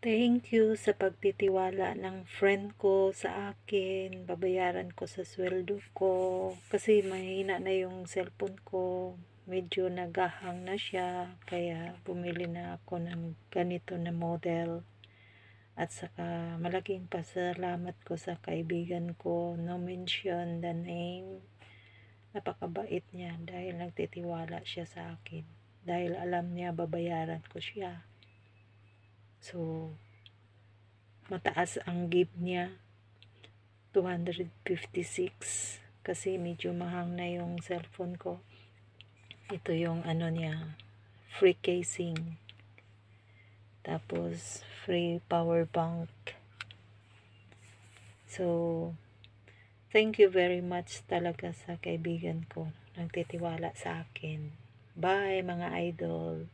Thank you sa pagtitiwala ng friend ko sa akin. Babayaran ko sa sweldo ko. Kasi mahina na yung cellphone ko. Medyo nagahang na siya. Kaya bumili na ako ng ganito na model. At saka malaking pasalamat ko sa kaibigan ko. No mention the name. Napakabait niya dahil nagtitiwala siya sa akin. Dahil alam niya babayaran ko siya. So, mataas ang give niya. 256 kasi medyo mahang na yung cellphone ko. Ito yung ano niya, free casing. Tapos, free power bank. So, thank you very much talaga sa kaibigan ko. Nagtitiwala sa akin. Bye mga idol.